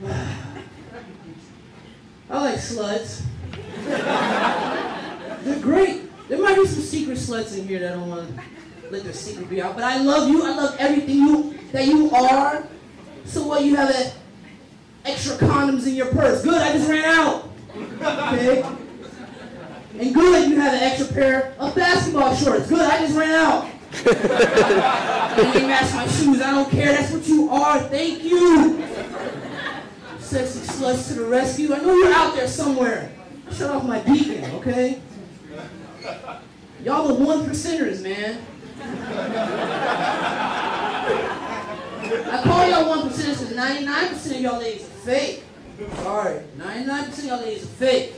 I like sluts. They're great. There might be some secret sluts in here that don't want to let their secret be out. But I love you. I love everything you that you are. So what? You have a, extra condoms in your purse. Good. I just ran out. Okay. And good, you have an extra pair of basketball shorts. Good. I just ran out. Didn't match my shoes. I don't care. That's what you are. Thank you. Sexy to the rescue. I know you're out there somewhere. Shut off my beacon, okay? Y'all the one percenters, man. I call y'all one percenters because 99% of y'all ladies are fake. Sorry, 99% of y'all ladies are fake.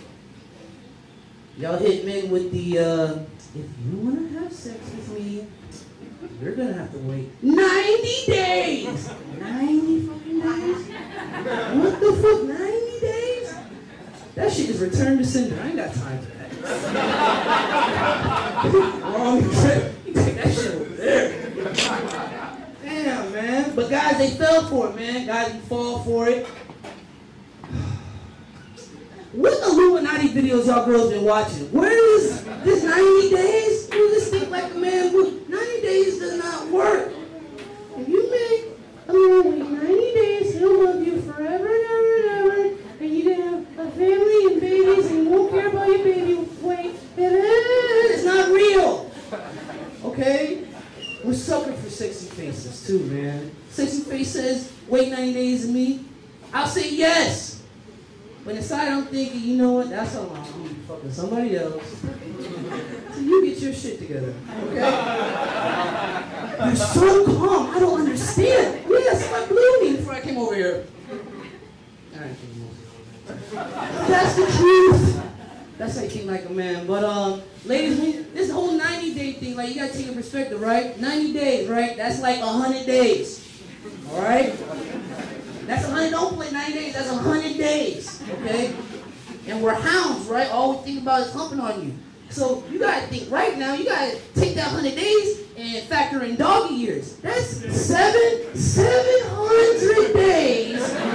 Y'all hit men with the, uh, if you want to have sex with me, you're gonna have to wait 90 days! 90 fucking days? What the fuck, 90 days? That shit is return to sender. I ain't got time for that. Wrong trip. You take that shit over there. Damn, man. But guys, they fell for it, man. Guys, you fall for it. What the Illuminati videos y'all girls been watching? Where is this 90 days? You just think like a man would. 90 days does not work. If you make a man wait 90 days, he'll love you forever and ever and ever, and you can have a family and babies, and you won't care about your baby. Wait, it's not real. Okay? We're sucking for sexy faces too, man. Sexy face says, wait 90 days of me. I'll say yes. But inside I'm thinking, you know what? That's all I'm fucking somebody else. So you get your shit together, okay? You're so calm. I don't understand. Yes, my blew me before I came over here. That's the truth. That's how you think like a man. But um, ladies, this whole 90 day thing, like you gotta take a perspective, right? 90 days, right? That's like 100 days. All right? That's 100, don't play 90 days, that's 100 days, okay? And we're hounds, right? All we think about is humping on you. So you gotta think right now, you gotta take that 100 days and factor in doggy years. That's seven, 700 days